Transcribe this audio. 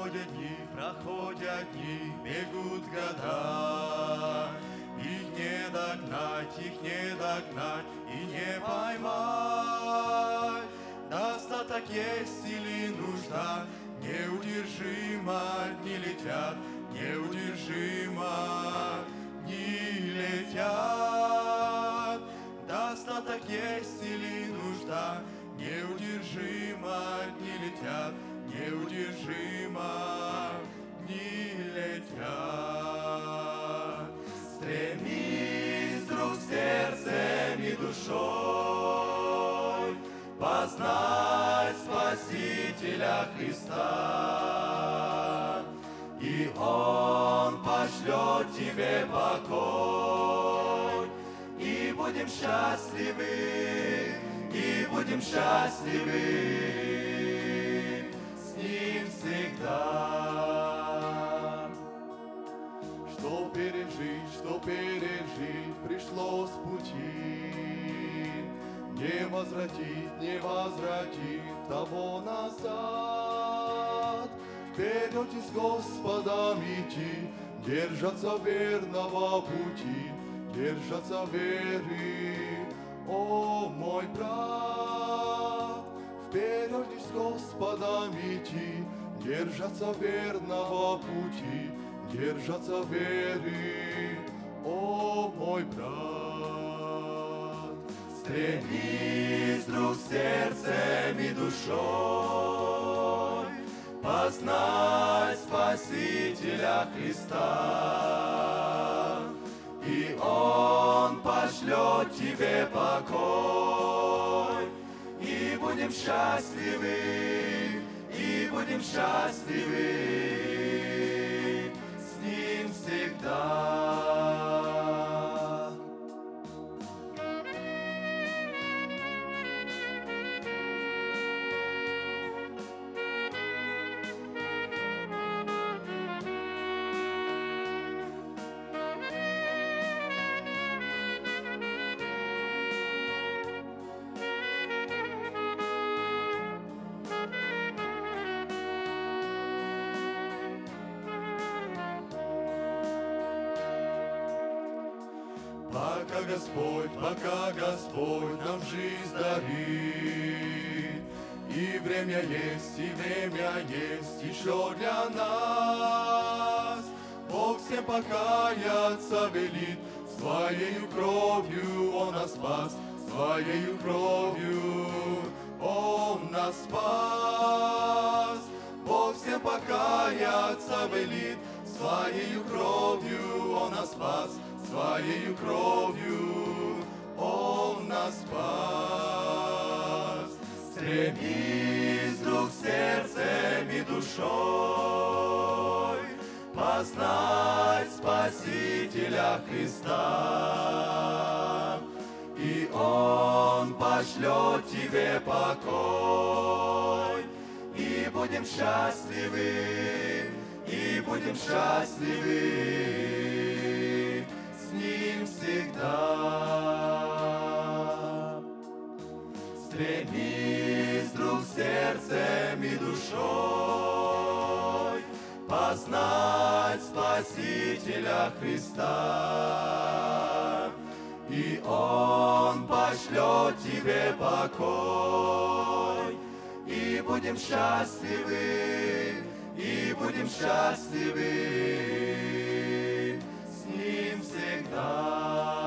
Проходят дни, проходят дни, бегут года. Их не догнать, их не догнать и не поймать. Достаток есть или нужда, неудержимо дни летят, неудержимо дни летят. Достаток есть или нужда, неудержимо дни летят, неудержимо дни летят. Стремись, друг, сердцем и душой познать Спасителя Христа. И Он пошлет тебе покой, и будем счастливы, и будем счастливы не возвратить, не возвратить того назад. Вперед с Господом идти, держаться верного пути, держаться веры, о мой брат. Вперед с Господом идти, держаться верного пути, держаться веры, о мой брат. Стремись, друг, сердцем и душой. Познать Спасителя Христа. И Он пошлет тебе покой, и будем счастливы, и будем счастливы Пока Господь, пока Господь нам жизнь дарит, и время есть, и время есть еще для нас. Бог всем покаяться велит, Своею кровью Он нас спас, Своею кровью Он нас спас. Бог всем покаяться велит, Своею кровью Своею кровью Он нас спас. Стремись, друг, сердцем и душой познать Спасителя Христа. И Он пошлет тебе покой, и будем счастливы, и будем счастливы с Ним всегда. Стремись, друг, сердцем и душой познать Спасителя Христа. И Он пошлет тебе покой, и будем счастливы, и будем счастливы с Ним всегда.